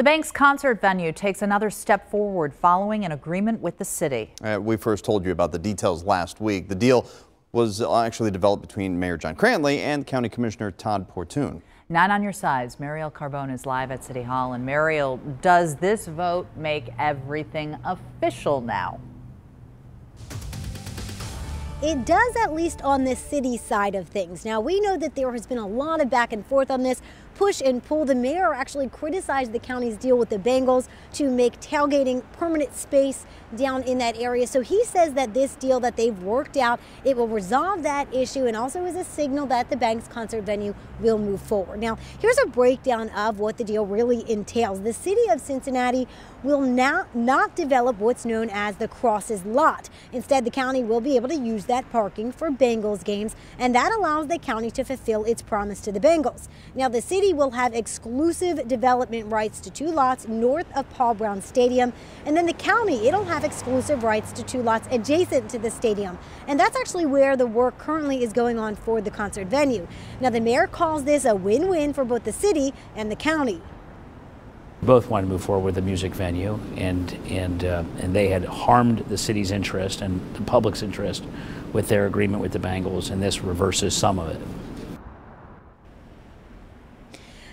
The Banks concert venue takes another step forward following an agreement with the city. Uh, we first told you about the details last week. The deal was actually developed between Mayor John Cranley and County Commissioner Todd Portune. Nine on your sides. Mariel Carbone is live at City Hall. And Mariel, does this vote make everything official now? It does, at least on the city side of things. Now, we know that there has been a lot of back and forth on this push and pull. The mayor actually criticized the county's deal with the Bengals to make tailgating permanent space down in that area. So he says that this deal that they've worked out, it will resolve that issue and also is a signal that the Banks concert venue will move forward. Now, here's a breakdown of what the deal really entails. The city of Cincinnati will now not develop what's known as the Crosses lot. Instead, the county will be able to use that parking for Bengals games, and that allows the county to fulfill its promise to the Bengals. Now, the city will have exclusive development rights to two lots north of Paul Brown Stadium, and then the county, it'll have exclusive rights to two lots adjacent to the stadium. And that's actually where the work currently is going on for the concert venue. Now, the mayor calls this a win-win for both the city and the county both wanted to move forward with the music venue, and and uh, and they had harmed the city's interest and the public's interest with their agreement with the Bengals, and this reverses some of it.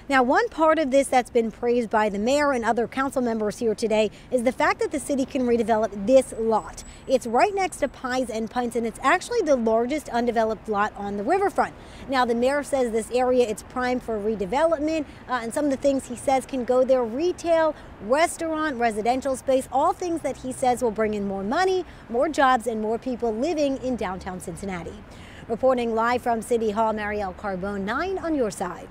Now, one part of this that's been praised by the mayor and other council members here today is the fact that the city can redevelop this lot. It's right next to Pies and Pints, and it's actually the largest undeveloped lot on the riverfront. Now, the mayor says this area it's prime for redevelopment, uh, and some of the things he says can go there: retail, restaurant, residential space, all things that he says will bring in more money, more jobs, and more people living in downtown Cincinnati. Reporting live from City Hall, Mariel Carbone, 9 on your side.